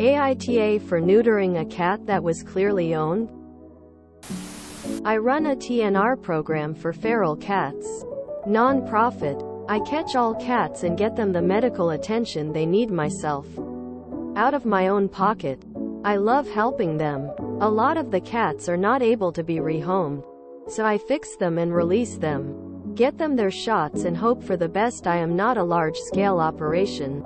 AITA for neutering a cat that was clearly owned? I run a TNR program for feral cats. Non-profit. I catch all cats and get them the medical attention they need myself. Out of my own pocket. I love helping them. A lot of the cats are not able to be rehomed. So I fix them and release them. Get them their shots and hope for the best I am not a large-scale operation.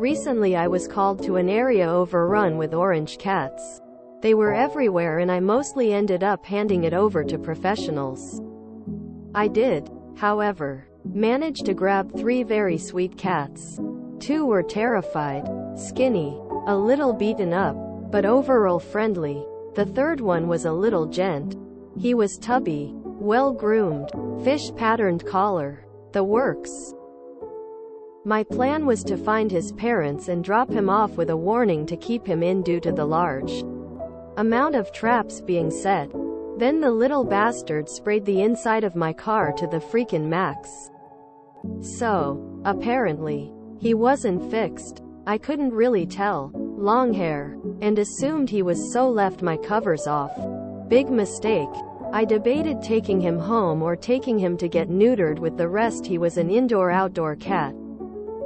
Recently I was called to an area overrun with orange cats. They were everywhere and I mostly ended up handing it over to professionals. I did, however, manage to grab three very sweet cats. Two were terrified, skinny, a little beaten up, but overall friendly. The third one was a little gent. He was tubby, well groomed, fish patterned collar. The works. My plan was to find his parents and drop him off with a warning to keep him in due to the large amount of traps being set. Then the little bastard sprayed the inside of my car to the freaking max. So, apparently, he wasn't fixed. I couldn't really tell. Long hair. And assumed he was so left my covers off. Big mistake. I debated taking him home or taking him to get neutered with the rest he was an indoor-outdoor cat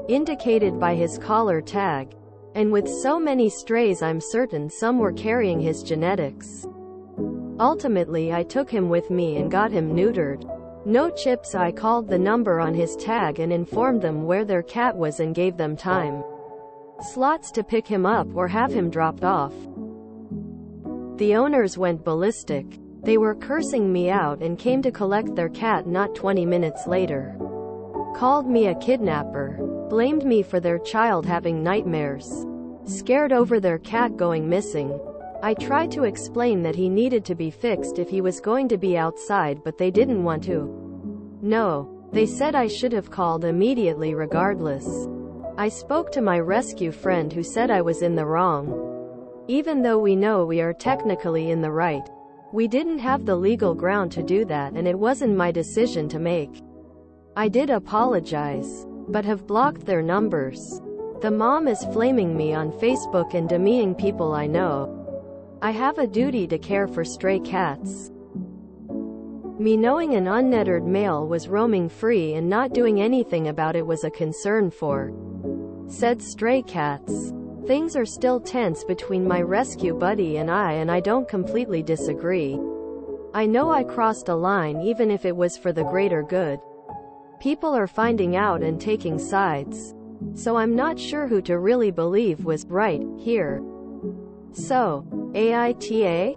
indicated by his collar tag. And with so many strays I'm certain some were carrying his genetics. Ultimately I took him with me and got him neutered. No chips I called the number on his tag and informed them where their cat was and gave them time. Slots to pick him up or have him dropped off. The owners went ballistic. They were cursing me out and came to collect their cat not 20 minutes later. Called me a kidnapper blamed me for their child having nightmares. Scared over their cat going missing. I tried to explain that he needed to be fixed if he was going to be outside but they didn't want to. No. They said I should have called immediately regardless. I spoke to my rescue friend who said I was in the wrong. Even though we know we are technically in the right. We didn't have the legal ground to do that and it wasn't my decision to make. I did apologize but have blocked their numbers. The mom is flaming me on Facebook and demeaning people I know. I have a duty to care for stray cats. Me knowing an unneutered male was roaming free and not doing anything about it was a concern for said stray cats. Things are still tense between my rescue buddy and I and I don't completely disagree. I know I crossed a line even if it was for the greater good. People are finding out and taking sides. So I'm not sure who to really believe was right here. So, AITA?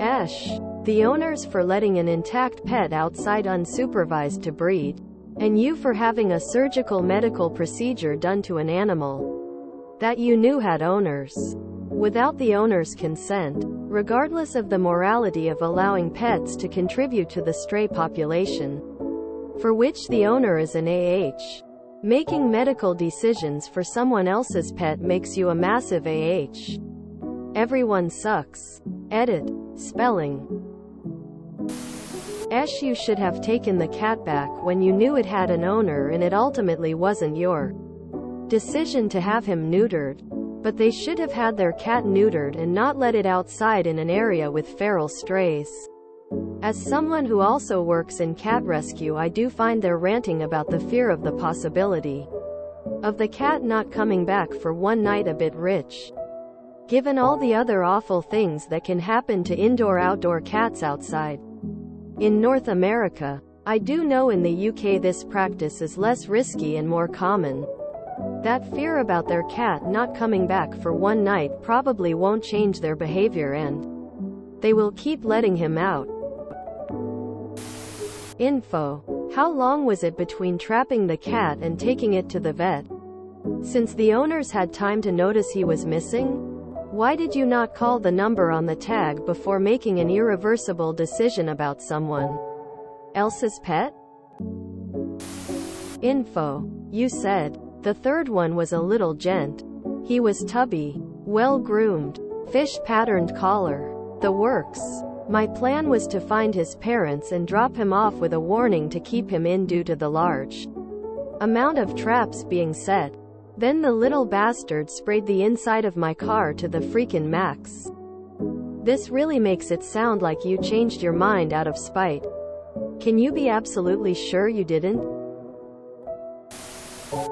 Esh. The owners for letting an intact pet outside unsupervised to breed. And you for having a surgical medical procedure done to an animal that you knew had owners without the owner's consent, regardless of the morality of allowing pets to contribute to the stray population, for which the owner is an AH. Making medical decisions for someone else's pet makes you a massive AH. Everyone sucks. Edit. Spelling. Esh you should have taken the cat back when you knew it had an owner and it ultimately wasn't your decision to have him neutered. But they should have had their cat neutered and not let it outside in an area with feral strays. As someone who also works in cat rescue I do find their ranting about the fear of the possibility of the cat not coming back for one night a bit rich. Given all the other awful things that can happen to indoor-outdoor cats outside. In North America, I do know in the UK this practice is less risky and more common. That fear about their cat not coming back for one night probably won't change their behavior and they will keep letting him out. Info. How long was it between trapping the cat and taking it to the vet? Since the owners had time to notice he was missing? Why did you not call the number on the tag before making an irreversible decision about someone else's pet? Info. You said, the third one was a little gent. He was tubby, well-groomed, fish-patterned collar. The works. My plan was to find his parents and drop him off with a warning to keep him in due to the large amount of traps being set. Then the little bastard sprayed the inside of my car to the freakin' max. This really makes it sound like you changed your mind out of spite. Can you be absolutely sure you didn't?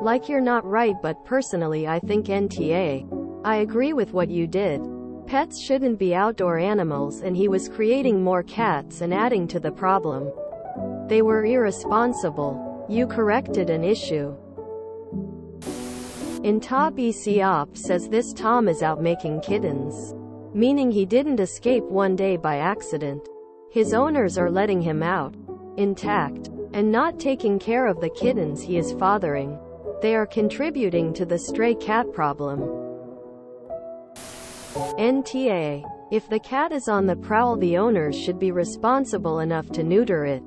Like you're not right but personally I think NTA. I agree with what you did. Pets shouldn't be outdoor animals and he was creating more cats and adding to the problem. They were irresponsible. You corrected an issue. In Top ECOP says this Tom is out making kittens. Meaning he didn't escape one day by accident. His owners are letting him out. Intact. And not taking care of the kittens he is fathering. They are contributing to the stray cat problem. NTA. If the cat is on the prowl the owners should be responsible enough to neuter it.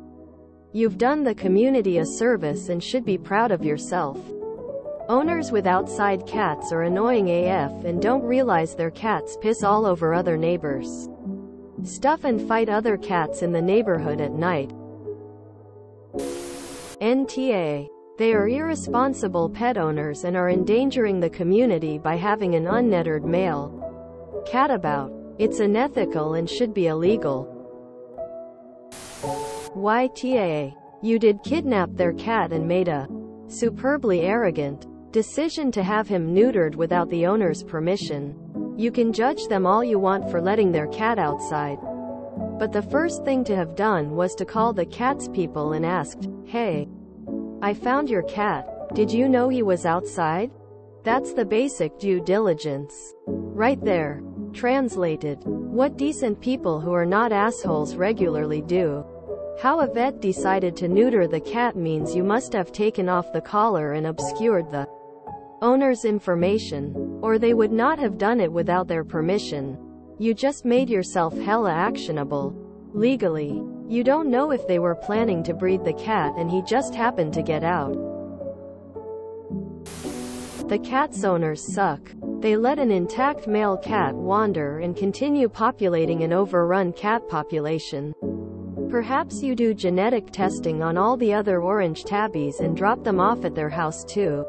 You've done the community a service and should be proud of yourself. Owners with outside cats are annoying AF and don't realize their cats piss all over other neighbors. Stuff and fight other cats in the neighborhood at night. NTA. They are irresponsible pet owners and are endangering the community by having an unneutered male cat about. It's unethical and should be illegal. YTA. You did kidnap their cat and made a superbly arrogant decision to have him neutered without the owner's permission. You can judge them all you want for letting their cat outside. But the first thing to have done was to call the cat's people and asked, Hey, I found your cat. Did you know he was outside? That's the basic due diligence. Right there. Translated. What decent people who are not assholes regularly do. How a vet decided to neuter the cat means you must have taken off the collar and obscured the owner's information. Or they would not have done it without their permission. You just made yourself hella actionable. Legally. You don't know if they were planning to breed the cat and he just happened to get out. The cat's owners suck. They let an intact male cat wander and continue populating an overrun cat population. Perhaps you do genetic testing on all the other orange tabbies and drop them off at their house too.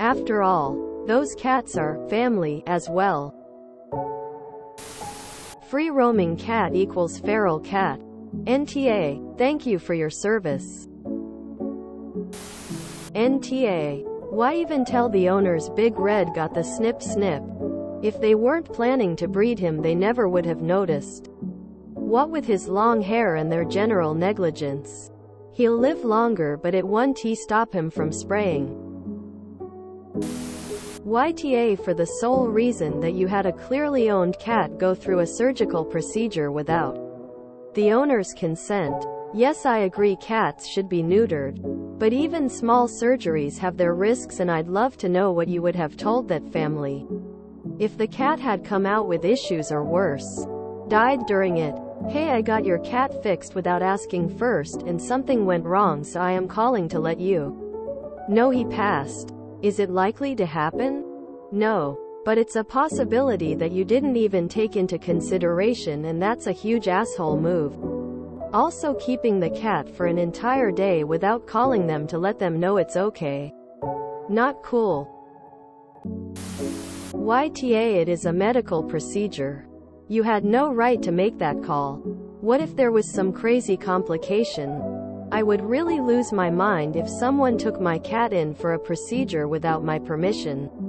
After all, those cats are family as well. Free roaming cat equals feral cat. NTA, thank you for your service. NTA. Why even tell the owners Big Red got the snip snip? If they weren't planning to breed him they never would have noticed. What with his long hair and their general negligence? He'll live longer but it won't stop him from spraying. YTA for the sole reason that you had a clearly owned cat go through a surgical procedure without the owner's consent. Yes I agree cats should be neutered. But even small surgeries have their risks and I'd love to know what you would have told that family. If the cat had come out with issues or worse, died during it, hey I got your cat fixed without asking first and something went wrong so I am calling to let you know he passed. Is it likely to happen? No. But it's a possibility that you didn't even take into consideration and that's a huge asshole move. Also keeping the cat for an entire day without calling them to let them know it's okay. Not cool. YTA it is a medical procedure. You had no right to make that call. What if there was some crazy complication? I would really lose my mind if someone took my cat in for a procedure without my permission.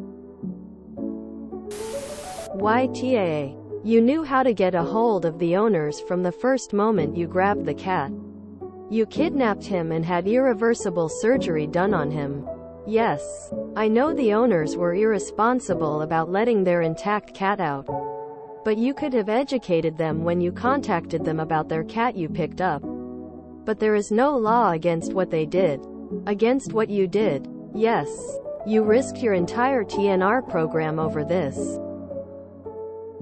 YTA. You knew how to get a hold of the owners from the first moment you grabbed the cat. You kidnapped him and had irreversible surgery done on him. Yes. I know the owners were irresponsible about letting their intact cat out. But you could have educated them when you contacted them about their cat you picked up. But there is no law against what they did. Against what you did. Yes. You risked your entire TNR program over this.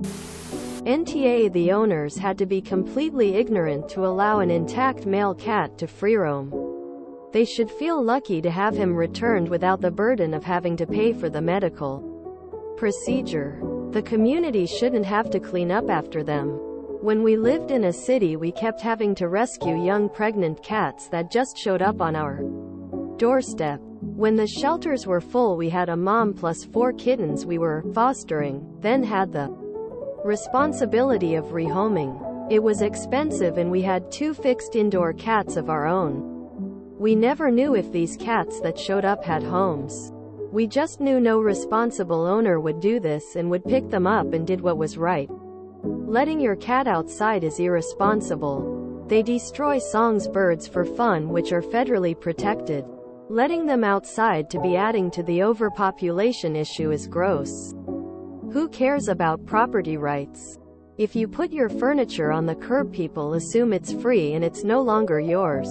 NTA the owners had to be completely ignorant to allow an intact male cat to free roam. They should feel lucky to have him returned without the burden of having to pay for the medical procedure. The community shouldn't have to clean up after them. When we lived in a city we kept having to rescue young pregnant cats that just showed up on our doorstep. When the shelters were full we had a mom plus four kittens we were fostering, then had the responsibility of rehoming. It was expensive and we had two fixed indoor cats of our own. We never knew if these cats that showed up had homes. We just knew no responsible owner would do this and would pick them up and did what was right. Letting your cat outside is irresponsible. They destroy songbirds for fun which are federally protected. Letting them outside to be adding to the overpopulation issue is gross. Who cares about property rights? If you put your furniture on the curb people assume it's free and it's no longer yours.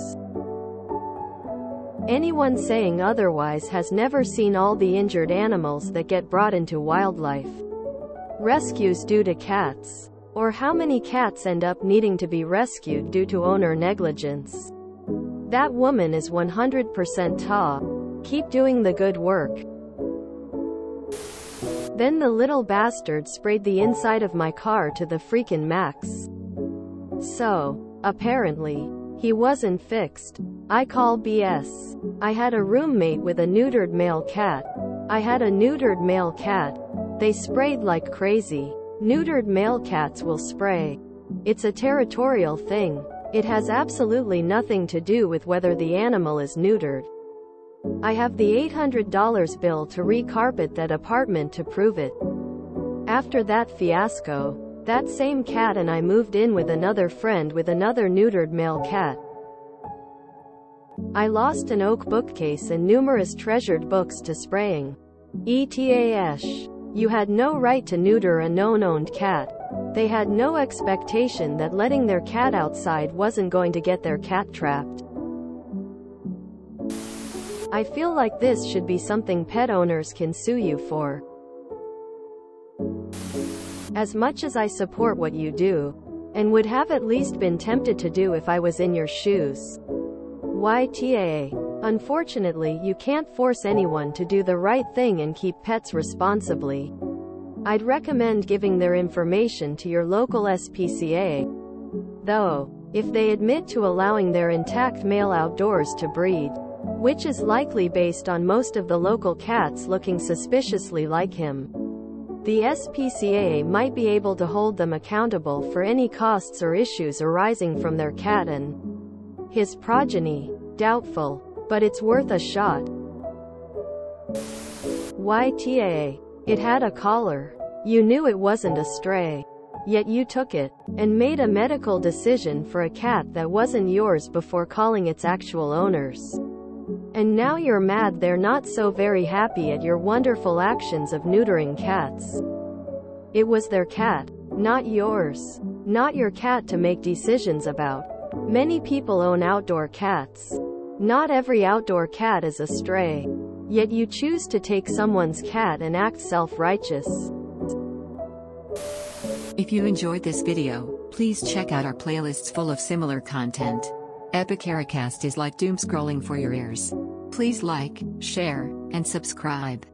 Anyone saying otherwise has never seen all the injured animals that get brought into wildlife rescues due to cats. Or how many cats end up needing to be rescued due to owner negligence. That woman is 100% ta. Keep doing the good work. Then the little bastard sprayed the inside of my car to the freaking max. So, apparently, he wasn't fixed. I call BS. I had a roommate with a neutered male cat. I had a neutered male cat. They sprayed like crazy. Neutered male cats will spray. It's a territorial thing. It has absolutely nothing to do with whether the animal is neutered. I have the $800 bill to recarpet that apartment to prove it. After that fiasco, that same cat and I moved in with another friend with another neutered male cat. I lost an oak bookcase and numerous treasured books to spraying. ETAS. You had no right to neuter a known-owned cat. They had no expectation that letting their cat outside wasn't going to get their cat trapped. I feel like this should be something pet owners can sue you for. As much as I support what you do, and would have at least been tempted to do if I was in your shoes. YTA. Unfortunately, you can't force anyone to do the right thing and keep pets responsibly. I'd recommend giving their information to your local SPCA. Though, if they admit to allowing their intact male outdoors to breed, which is likely based on most of the local cats looking suspiciously like him. The SPCA might be able to hold them accountable for any costs or issues arising from their cat and his progeny. Doubtful. But it's worth a shot. YTA. It had a collar. You knew it wasn't a stray. Yet you took it, and made a medical decision for a cat that wasn't yours before calling its actual owners. And now you're mad they're not so very happy at your wonderful actions of neutering cats. It was their cat, not yours. Not your cat to make decisions about. Many people own outdoor cats. Not every outdoor cat is a stray. Yet you choose to take someone's cat and act self-righteous. If you enjoyed this video, please check out our playlists full of similar content. Epicaricast is like doom scrolling for your ears. Please like, share, and subscribe.